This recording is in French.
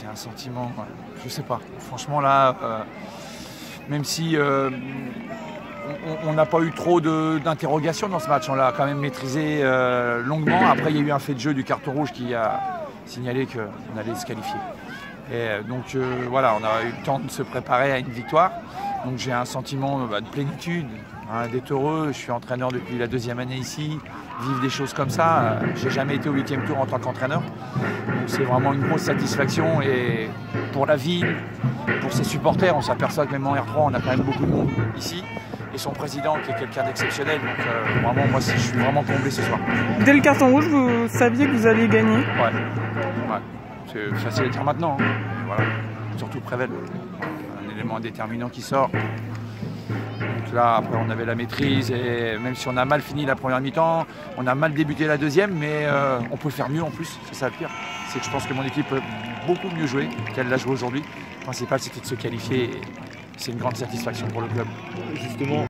c'est un sentiment, je sais pas. Franchement là, euh, même si euh, on n'a pas eu trop d'interrogations dans ce match, on l'a quand même maîtrisé euh, longuement. Après, il y a eu un fait de jeu du carton rouge qui a signalé qu'on allait se qualifier. Et donc voilà, on a eu le temps de se préparer à une victoire. Donc j'ai un sentiment bah, de plénitude, hein, d'être heureux. Je suis entraîneur depuis la deuxième année ici. Vivre des choses comme ça, euh, j'ai jamais été au huitième tour en tant qu'entraîneur. Donc c'est vraiment une grosse satisfaction et pour la ville, pour ses supporters, on s'aperçoit que même en R3, on a quand même beaucoup de monde ici. Et son président qui est quelqu'un d'exceptionnel. Donc euh, vraiment, moi je suis vraiment comblé ce soir. Dès le carton rouge, vous saviez que vous alliez gagner? Ouais. ouais. C'est facile à dire maintenant. Hein. Voilà. Surtout Prével. Déterminant qui sort. Donc là, après, on avait la maîtrise et même si on a mal fini la première mi-temps, on a mal débuté la deuxième, mais euh, on peut faire mieux en plus. C'est ça le pire. C'est que je pense que mon équipe peut beaucoup mieux jouer qu'elle l'a joué aujourd'hui. Le principal, c'était de se qualifier. C'est une grande satisfaction pour le club. Justement,